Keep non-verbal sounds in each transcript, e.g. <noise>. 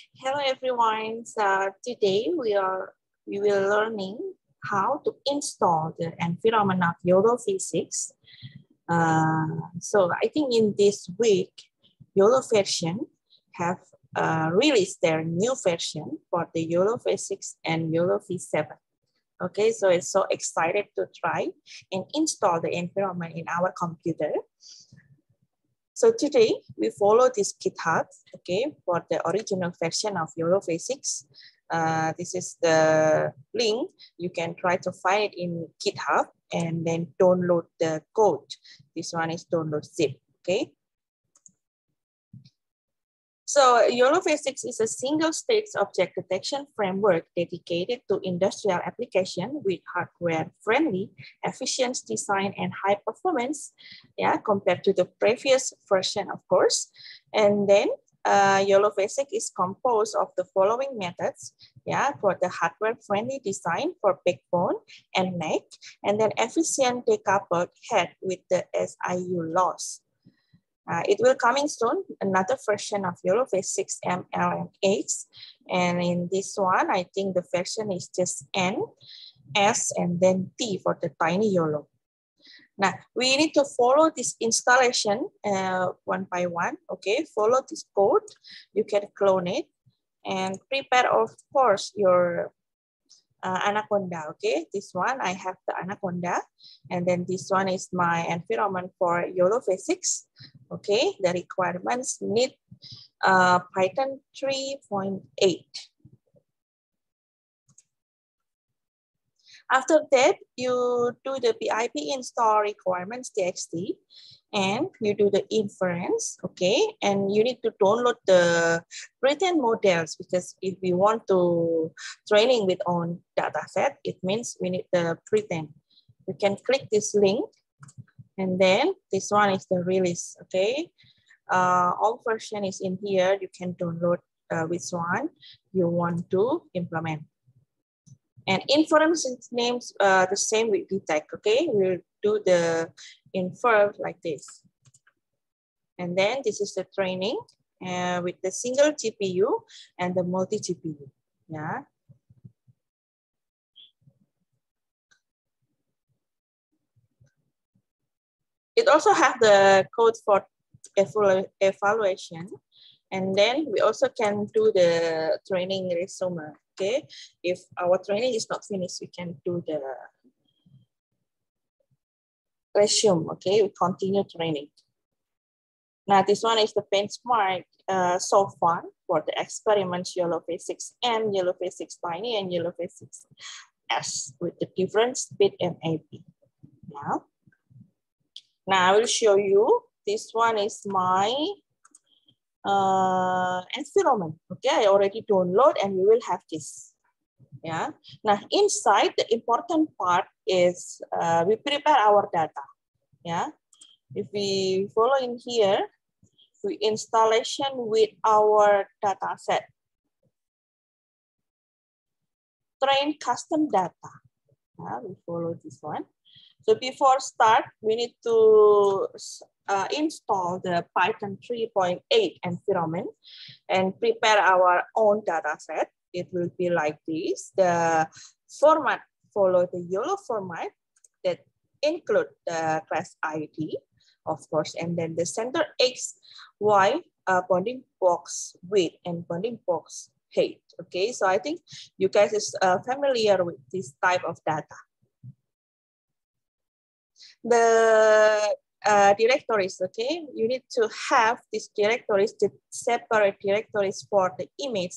Hello everyone. So today we are we will learning how to install the environment of YOLO v6. Uh, so I think in this week, YOLO version have uh, released their new version for the YOLO v6 and YOLO v7. Okay, so it's so excited to try and install the environment in our computer. So today we follow this GitHub, okay, for the original version of YOLO v6. Uh, this is the link. You can try to find it in GitHub and then download the code. This one is download zip, okay? So YOLO v6 is a single stage object detection framework dedicated to industrial application with hardware friendly, efficient design and high performance, yeah, compared to the previous version, of course. And then uh, YOLO v6 is composed of the following methods, yeah, for the hardware friendly design for backbone and neck, and then efficient decoupled head with the SIoU loss. Uh, it will coming soon, another version of YOLO v6 MLNX. And in this one, I think the version is just N, S, and then T for the tiny YOLO. Now, we need to follow this installation uh, one by one, okay? Follow this code, you can clone it and prepare, of course, your uh, Anaconda, okay? This one, I have the Anaconda, and then this one is my environment for YOLO v6, okay? The requirements need uh, Python 3.8. After that, you do the pip install requirements txt and you do the inference, okay? And you need to download the written models because if we want to training with own data set, it means we need the pretend. We can click this link and then this one is the release, okay? Uh, all version is in here. You can download uh, which one you want to implement. And inference names uh, the same with detect, okay? We'll do the infer like this. And then this is the training uh, with the single GPU and the multi-GPU, yeah? It also have the code for evalu evaluation. And then we also can do the training resume, okay? If our training is not finished, we can do the resume, okay? We continue training. Now this one is the benchmark uh, so far for the experiments YOLO v6 and YOLO v6 Tiny and YOLO v6 S with the different speed and AP. Now, now I will show you, this one is my uh, environment. Okay, I already download and we will have this. Yeah. Now inside the important part is uh, we prepare our data. Yeah. If we follow in here, we installation with our data set. Train custom data. Yeah, we follow this one. So before start, we need to uh, install the Python 3.8 environment and prepare our own data set. It will be like this. The format follow the YOLO format that include the class ID, of course, and then the center X, Y, uh, bounding box width and bounding box height. Okay, so I think you guys is uh, familiar with this type of data. The uh, directories, okay? You need to have these directories, the separate directories for the image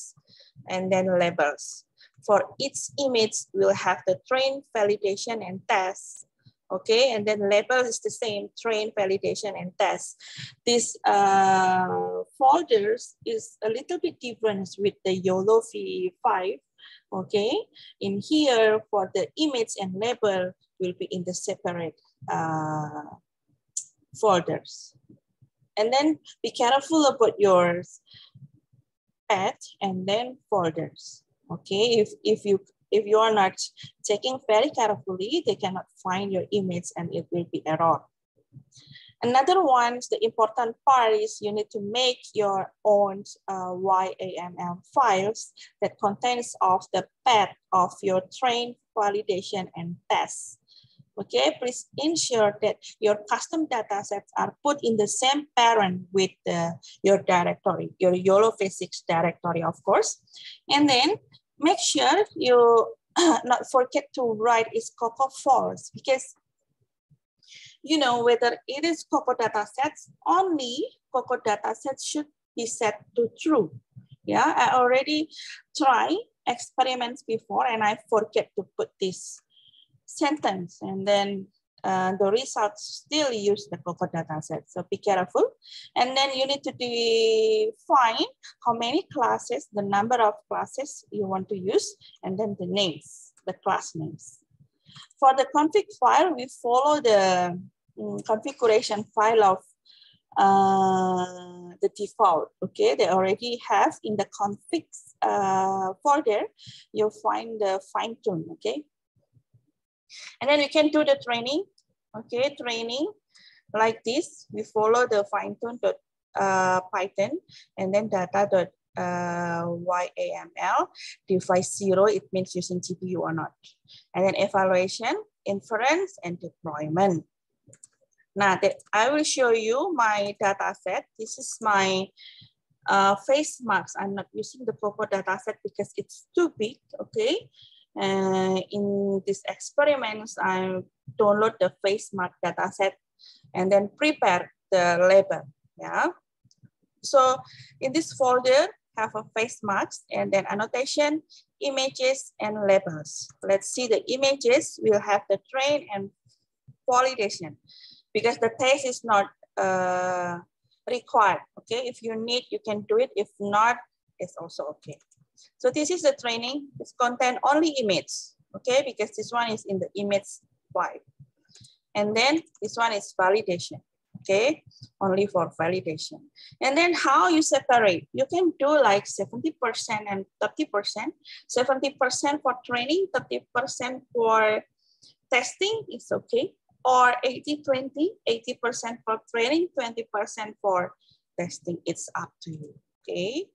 and then labels. For each image, we'll have the train, validation, and test. Okay, and then label is the same, train, validation, and test. This uh, folders is a little bit different with the YOLO v5. Okay, in here for the image and label will be in the separate uh, folders. And then be careful about your and then folders. Okay, if, if you if you are not taking very carefully, they cannot find your image and it will be error. Another one, the important part is you need to make your own uh, YAML files that contains of the path of your train validation and test. Okay, please ensure that your custom data sets are put in the same parent with the, your directory, your YOLO v6 directory, of course. And then make sure you <clears throat> not forget to write is Coco false because you know whether it is Coco data sets, only Coco data sets should be set to true. Yeah, I already tried experiments before and I forget to put this sentence and then uh, the results still use the Coco data set. So be careful. And then you need to define how many classes, the number of classes you want to use, and then the names, the class names. For the config file, we follow the um, configuration file of uh, the default, okay? They already have in the configs uh, folder, you'll find the fine tune, okay? And then we can do the training, okay, training like this. We follow the fine tune dot uh, Python and then data dot uh, YAML. Device zero, it means using GPU or not. And then evaluation, inference, and deployment. Now that I will show you my data set. This is my uh, face marks. I'm not using the Coco data set because it's too big, okay? Uh, in these experiments, I download the face mark dataset and then prepare the label. Yeah. So in this folder, have a face marks and then annotation, images, and labels. Let's see the images. We'll have the train and validation because the test is not uh, required. Okay, if you need, you can do it. If not, it's also okay. So this is the training. It's contain only image, okay? Because this one is in the image file. And then this one is validation, okay? Only for validation. And then how you separate? You can do like 70% and 30%. 70% for training, 30% for testing is okay. Or 80-20, 80% for training, 20% for testing. It's up to you okay?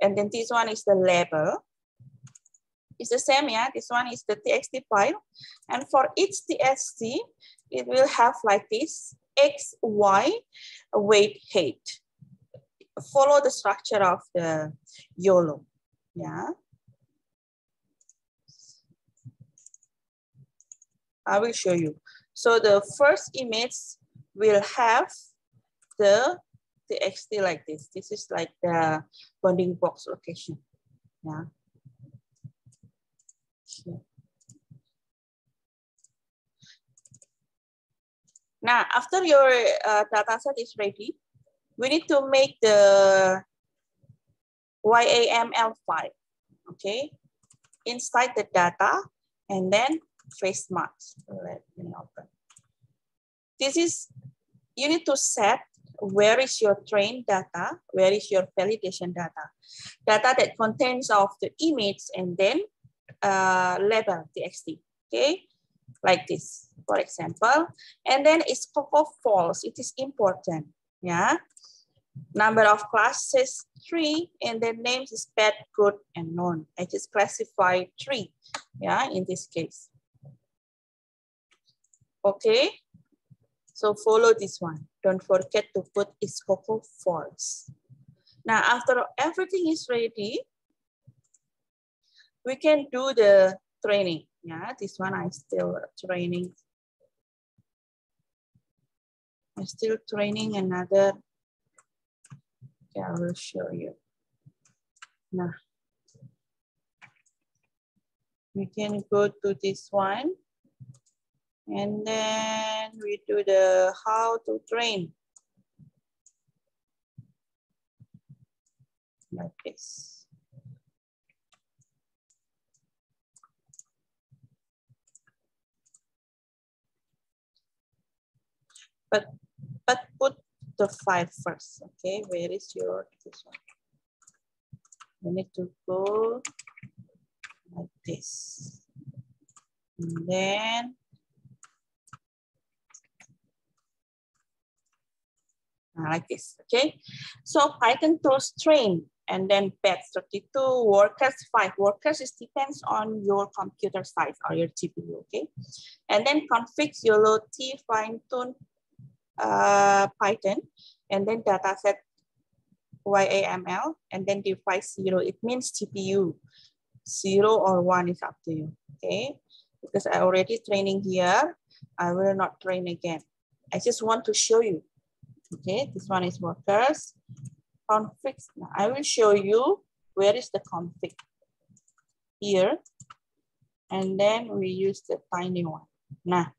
And then this one is the label. It's the same, yeah? This one is the TXT file. And for each TXT, it will have like this, X, Y, weight, height. Follow the structure of the YOLO, yeah? I will show you. So the first image will have the txt like this. This is like the bounding box location. Yeah. Now, after your uh, data set is ready, we need to make the YAML file, okay? Inside the data and then face marks. Let me open. This is, you need to set where is your train data, where is your validation data. Data that contains of the image and then uh, label txt, okay? Like this, for example. And then it's Coco false, it is important, yeah? Number of classes, three, and then names is bad, good, and known. I just classify three, yeah, in this case. Okay, so follow this one. Don't forget to put is Coco false. Now, after everything is ready, we can do the training. Yeah, this one I still training. I'm still training another. Okay, I will show you. Now, we can go to this one. And then we do the how to train. Like this. But but put the file first, okay? Where is your this one? You need to go like this. And then like this, okay? So Python tools train and then bed 32, workers 5. Workers is depends on your computer size or your GPU, okay? And then config YOLO T fine tune uh, Python and then dataset YAML and then device zero, it means GPU. Zero or one is up to you, okay? Because I already training here, I will not train again. I just want to show you, okay? This one is workers, config. Now I will show you where is the config here. And then we use the tiny one. Now,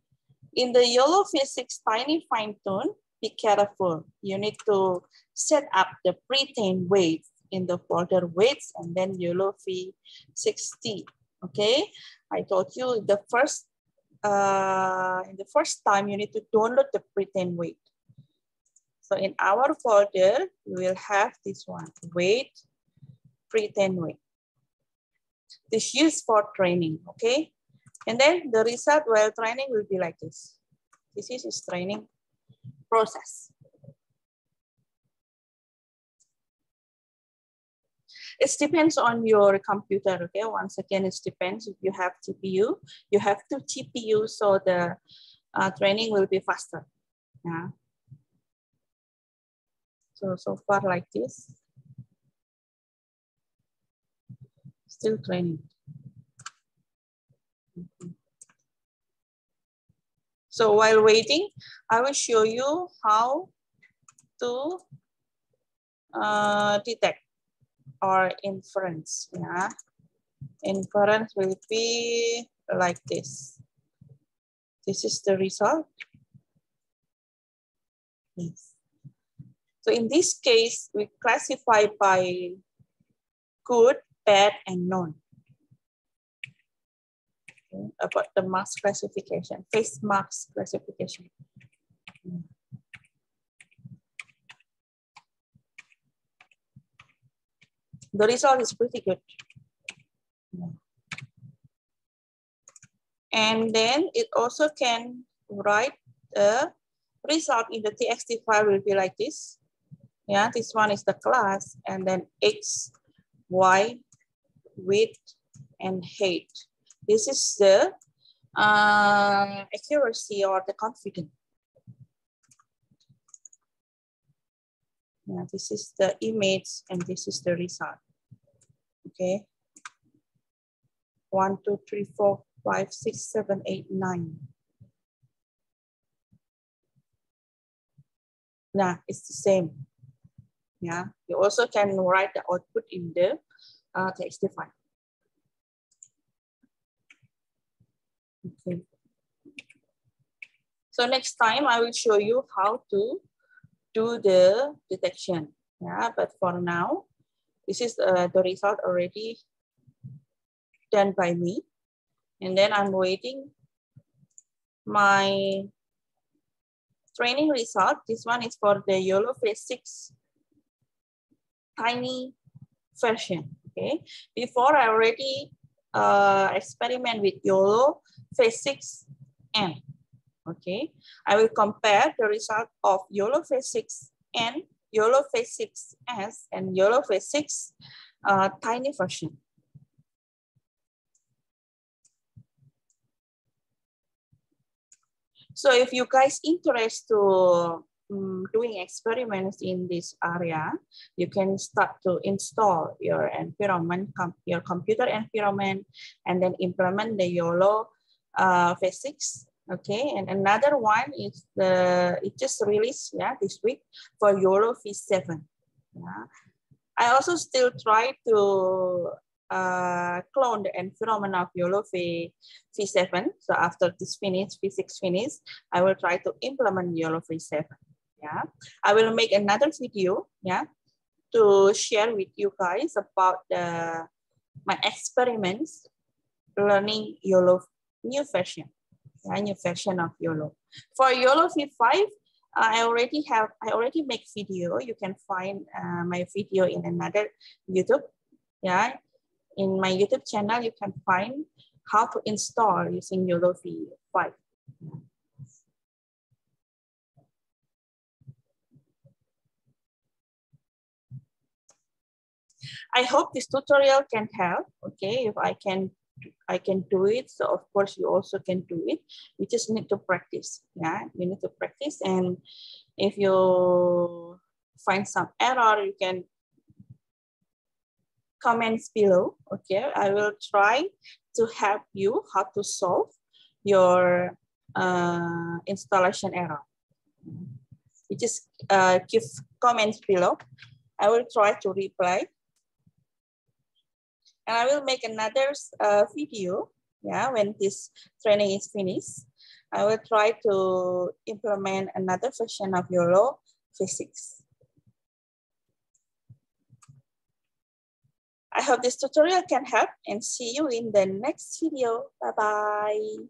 in the YOLO v6 tiny fine tune, be careful. You need to set up the pre-trained weights in the folder weights and then YOLO V60. Okay, I told you the first uh, in the first time you need to download the pre-trained weight. So in our folder, we will have this one, weight, pre-trained weight. This is for training, okay? And then the result while training will be like this. This is his training process. It depends on your computer, okay? Once again, it depends if you have GPU. You have two GPU, so the uh, training will be faster. Yeah. So, so far like this. Still training. So while waiting, I will show you how to uh, detect or inference. Yeah, inference will be like this. This is the result. Yes. So in this case, we classify by good, bad, and none about the marks classification, face marks classification. The result is pretty good. And then it also can write the result in the txt file will be like this. Yeah, this one is the class and then x, y, width, and height. This is the uh, accuracy or the confidence. Yeah, this is the image and this is the result. Okay. One, two, three, four, five, six, seven, eight, nine. Now it's the same. Yeah, you also can write the output in the uh, text file. Okay. So next time I will show you how to do the detection. Yeah, but for now, this is uh, the result already done by me. And then I'm waiting my training result. This one is for the YOLO v6 tiny version. Okay, before I already uh, experiment with YOLO v6N. Okay, I will compare the result of YOLO v6N, YOLO v6S, and YOLO v6 uh, tiny version. So if you guys interested to um, doing experiments in this area, you can start to install your environment, com your computer environment, and then implement the YOLO uh, v6. Okay, and another one is the it just released yeah this week for YOLO V7. Yeah. I also still try to uh, clone the environment of YOLO v, V7. So after this finish, V6 finish, I will try to implement YOLO V7 yeah i will make another video yeah to share with you guys about the my experiments learning yolo new version yeah, new version of yolo for yolo v5 I already have, I already make video. You can find uh, my video in another YouTube. Yeah, in my YouTube channel, you can find how to install using YOLO V5. I hope this tutorial can help. Okay, if I can I can do it. So of course you also can do it. You just need to practice. Yeah, you need to practice. And if you find some error, you can comments below. Okay, I will try to help you how to solve your uh, installation error. You just uh, give comments below. I will try to reply. And I will make another uh, video yeah, when this training is finished. I will try to implement another version of YOLO v6. I hope this tutorial can help and see you in the next video. Bye-bye.